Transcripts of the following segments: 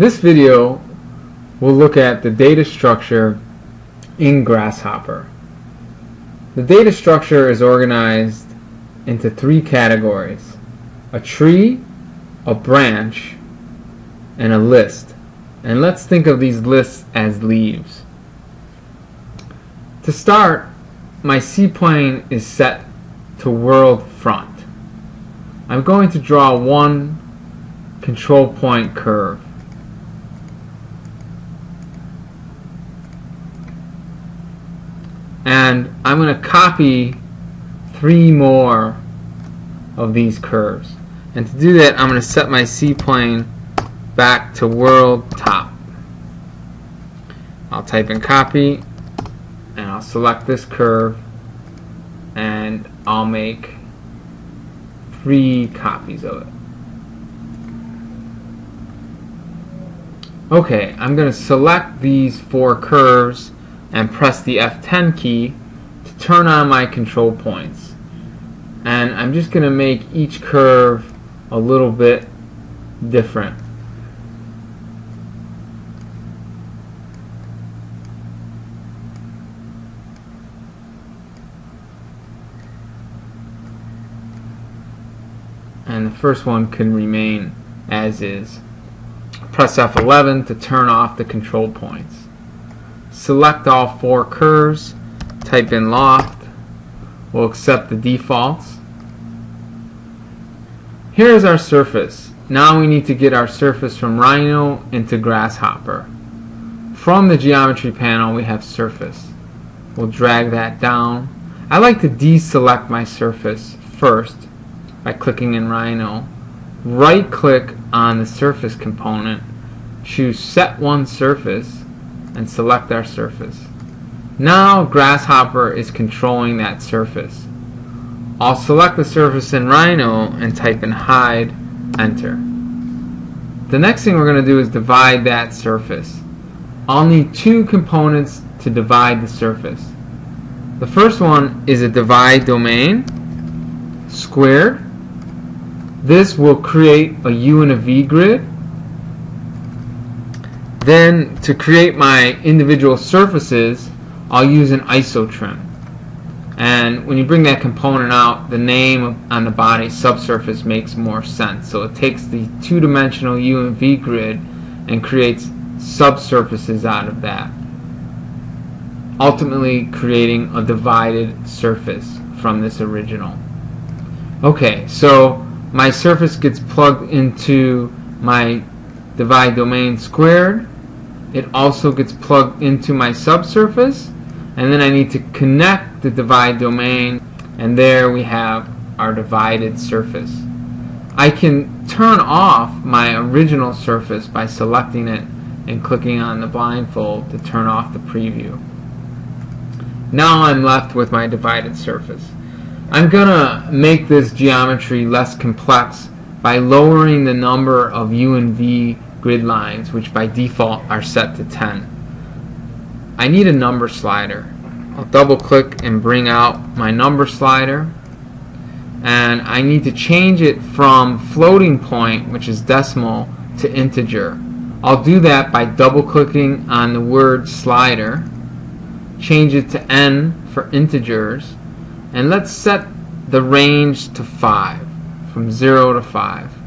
This video will look at the data structure in Grasshopper. The data structure is organized into three categories. A tree, a branch, and a list. And let's think of these lists as leaves. To start, my C-plane is set to world front. I'm going to draw one control point curve. And I'm going to copy three more of these curves. And to do that, I'm going to set my C-plane back to world top. I'll type in copy and I'll select this curve and I'll make three copies of it. Okay, I'm going to select these four curves and press the F10 key to turn on my control points. And I'm just going to make each curve a little bit different. and the first one can remain as is. Press F11 to turn off the control points. Select all four curves, type in loft, we'll accept the defaults. Here is our surface. Now we need to get our surface from Rhino into Grasshopper. From the geometry panel we have surface. We'll drag that down. I like to deselect my surface first by clicking in Rhino. Right click on the surface component, choose set one surface, and select our surface. Now Grasshopper is controlling that surface. I'll select the surface in Rhino and type in hide, enter. The next thing we're going to do is divide that surface. I'll need two components to divide the surface. The first one is a divide domain, squared, this will create a U and a V grid. Then to create my individual surfaces, I'll use an isotrim. And when you bring that component out, the name on the body subsurface makes more sense. So it takes the two-dimensional U and V grid and creates subsurfaces out of that. Ultimately creating a divided surface from this original. Okay, so my surface gets plugged into my divide domain squared. It also gets plugged into my subsurface. And then I need to connect the divide domain. And there we have our divided surface. I can turn off my original surface by selecting it and clicking on the blindfold to turn off the preview. Now I'm left with my divided surface. I'm gonna make this geometry less complex by lowering the number of U and V grid lines which by default are set to 10. I need a number slider. I'll double click and bring out my number slider and I need to change it from floating point which is decimal to integer. I'll do that by double clicking on the word slider change it to n for integers and let's set the range to 5, from 0 to 5.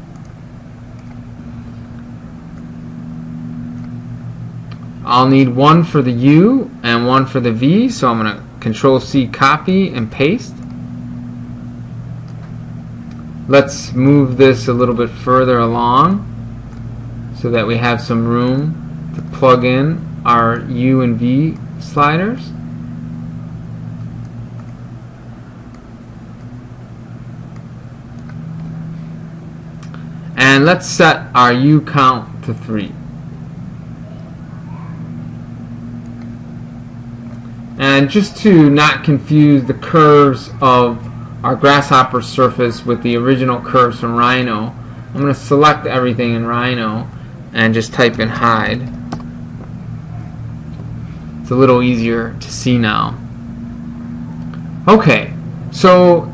I'll need one for the U and one for the V, so I'm going to Control C copy and paste. Let's move this a little bit further along so that we have some room to plug in our U and V sliders. And let's set our U count to 3. And just to not confuse the curves of our grasshopper surface with the original curves from Rhino, I'm going to select everything in Rhino and just type in hide. It's a little easier to see now. Okay, so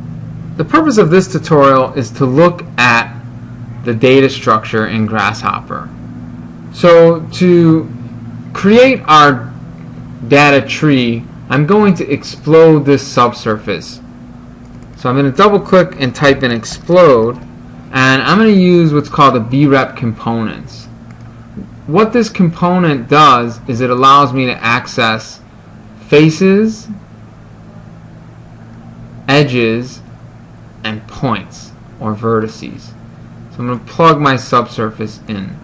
the purpose of this tutorial is to look at the data structure in Grasshopper. So to create our data tree, I'm going to explode this subsurface. So I'm going to double click and type in explode and I'm going to use what's called a brep components. What this component does is it allows me to access faces, edges, and points or vertices. So I'm going to plug my subsurface in.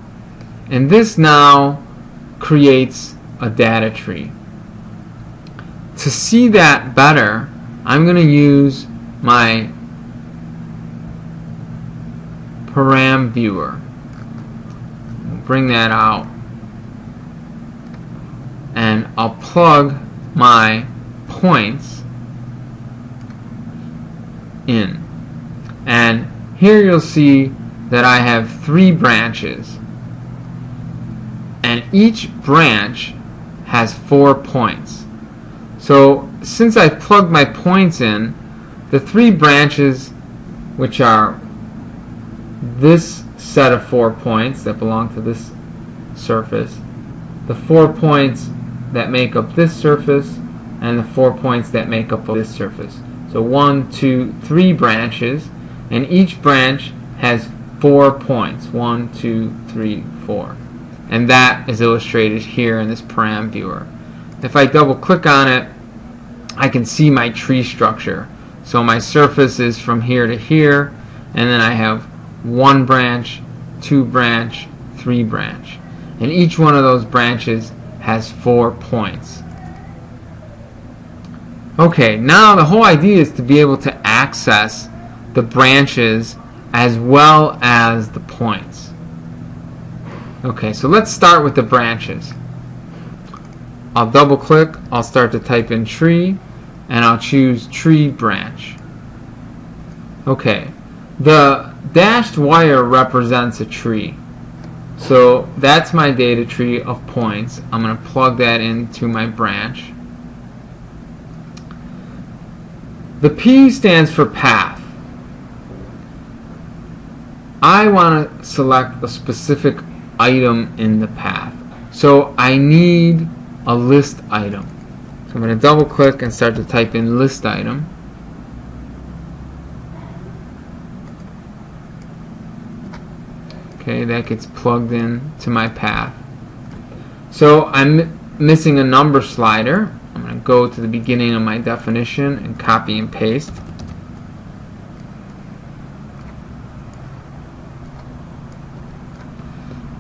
And this now creates a data tree. To see that better, I'm going to use my param viewer. Bring that out. And I'll plug my points in. And here you'll see that I have three branches. And each branch has four points. So since I've plugged my points in, the three branches, which are this set of four points that belong to this surface, the four points that make up this surface, and the four points that make up this surface. So one, two, three branches, and each branch has four points. One, two, three, four. And that is illustrated here in this param viewer. If I double click on it, I can see my tree structure. So my surface is from here to here, and then I have one branch, two branch, three branch. And each one of those branches has four points. Okay, now the whole idea is to be able to access the branches as well as the points. Okay, so let's start with the branches. I'll double click, I'll start to type in tree, and I'll choose tree branch. Okay, the dashed wire represents a tree. So that's my data tree of points. I'm going to plug that into my branch. The P stands for path. I want to select a specific item in the path. So I need a list item. So I'm going to double click and start to type in list item. Okay, that gets plugged in to my path. So I'm missing a number slider. I'm going to go to the beginning of my definition and copy and paste.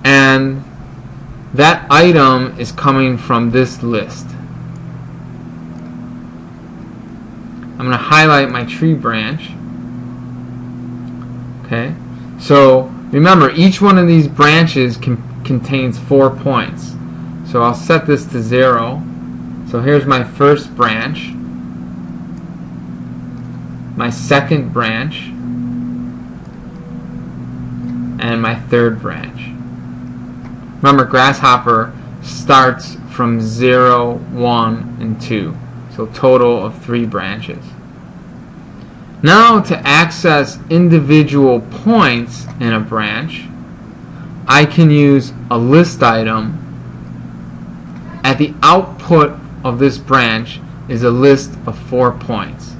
And that item is coming from this list. I'm going to highlight my tree branch. Okay, so Remember, each one of these branches contains four points. So I'll set this to zero. So here's my first branch, my second branch, and my third branch. Remember, Grasshopper starts from 0, 1, and 2. So total of three branches. Now to access individual points in a branch, I can use a list item. At the output of this branch is a list of four points.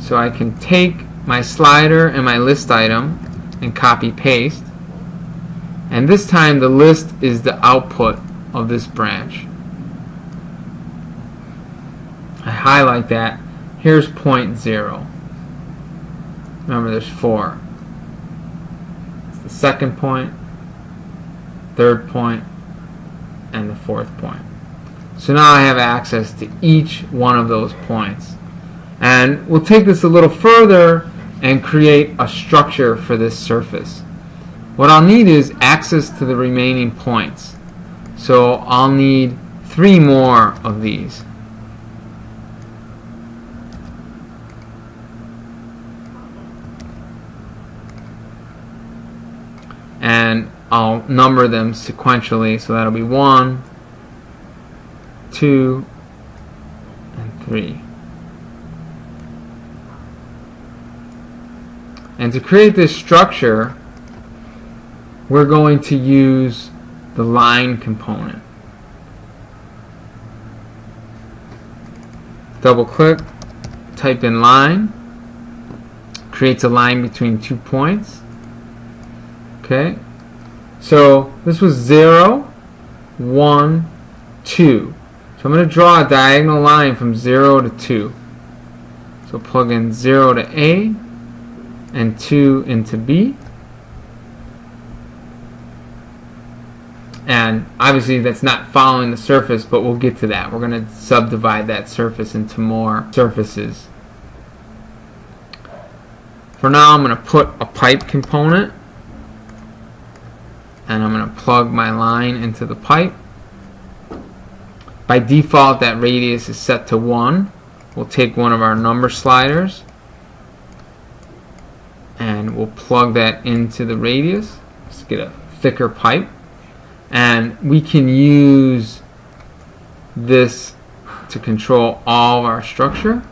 So I can take my slider and my list item and copy paste. And this time the list is the output of this branch. I highlight that. Here's point zero. Remember, there's four. It's the second point, third point, and the fourth point. So now I have access to each one of those points. And we'll take this a little further and create a structure for this surface. What I'll need is access to the remaining points. So I'll need three more of these. and I'll number them sequentially so that'll be 1 2 and 3 and to create this structure we're going to use the line component. Double click, type in line, creates a line between two points. Okay, so this was 0, 1, 2. So I'm going to draw a diagonal line from 0 to 2. So plug in 0 to A and 2 into B. And obviously that's not following the surface, but we'll get to that. We're going to subdivide that surface into more surfaces. For now I'm going to put a pipe component and I'm going to plug my line into the pipe. By default that radius is set to 1. We'll take one of our number sliders and we'll plug that into the radius. Let's get a thicker pipe and we can use this to control all of our structure.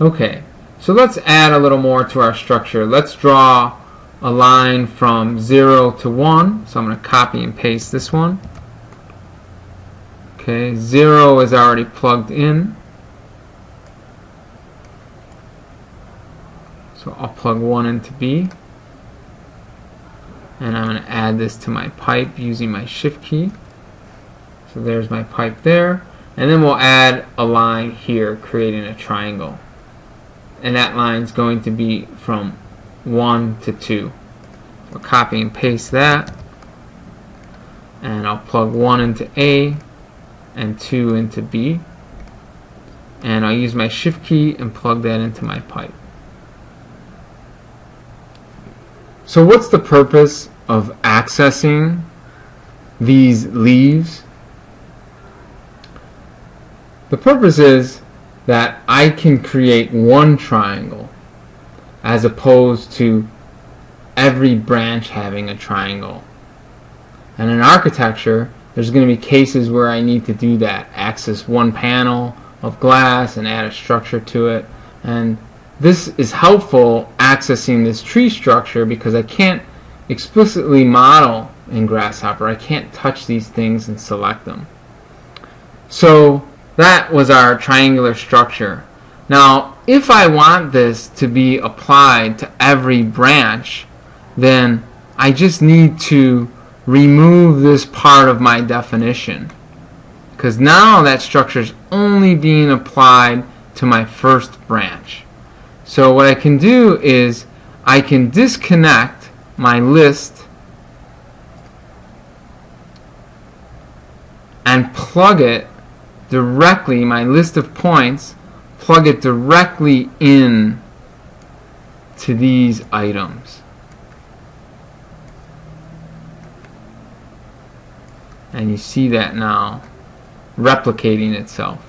Okay, so let's add a little more to our structure. Let's draw a line from 0 to 1. So I'm going to copy and paste this one. Okay, 0 is already plugged in. So I'll plug 1 into B. And I'm going to add this to my pipe using my shift key. So there's my pipe there. And then we'll add a line here creating a triangle. And that line is going to be from 1 to 2. we'll copy and paste that. And I'll plug 1 into A and 2 into B. And I'll use my shift key and plug that into my pipe. So what's the purpose of accessing these leaves? The purpose is that I can create one triangle as opposed to every branch having a triangle. And in architecture, there's going to be cases where I need to do that. Access one panel of glass and add a structure to it. And this is helpful accessing this tree structure because I can't explicitly model in Grasshopper. I can't touch these things and select them. So that was our triangular structure. Now if I want this to be applied to every branch, then I just need to remove this part of my definition. Because now that structure is only being applied to my first branch. So what I can do is I can disconnect my list and plug it directly, my list of points, plug it directly in to these items. And you see that now replicating itself.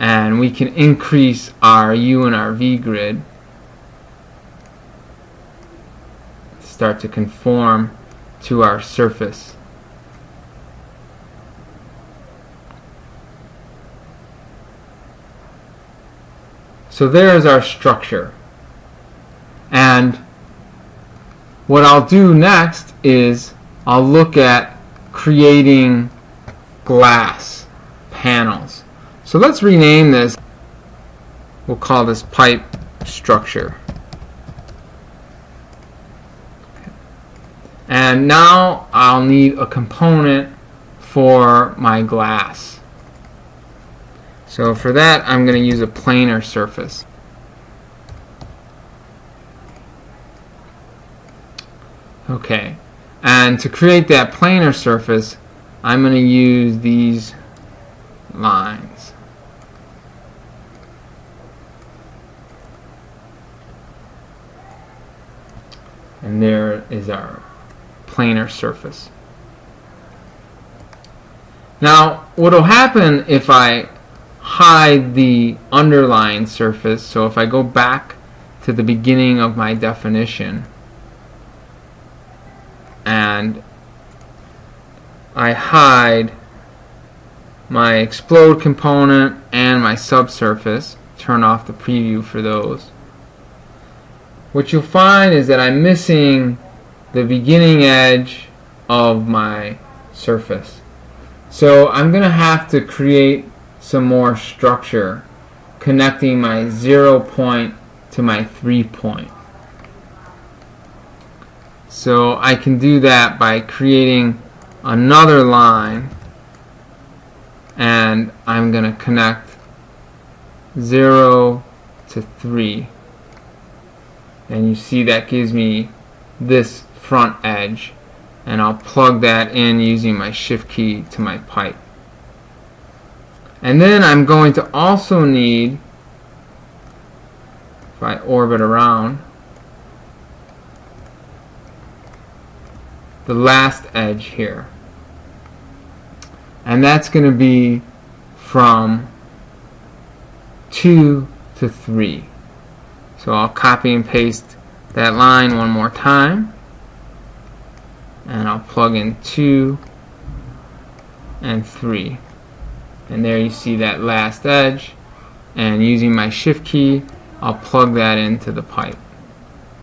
And we can increase our U and our V grid. Start to conform to our surface. So there's our structure. And what I'll do next is I'll look at creating glass panels. So let's rename this. We'll call this pipe structure. And now I'll need a component for my glass. So for that, I'm going to use a planar surface. Okay, and to create that planar surface, I'm going to use these lines. And there is our planar surface. Now, what will happen if I hide the underlying surface. So if I go back to the beginning of my definition and I hide my explode component and my subsurface, turn off the preview for those. What you'll find is that I'm missing the beginning edge of my surface. So I'm going to have to create some more structure connecting my zero point to my three point. So I can do that by creating another line and I'm going to connect 0 to 3 and you see that gives me this front edge. And I'll plug that in using my shift key to my pipe. And then I'm going to also need if I orbit around the last edge here. And that's going to be from 2 to 3 so I'll copy and paste that line one more time. And I'll plug in 2 and 3 and there you see that last edge. And using my shift key I'll plug that into the pipe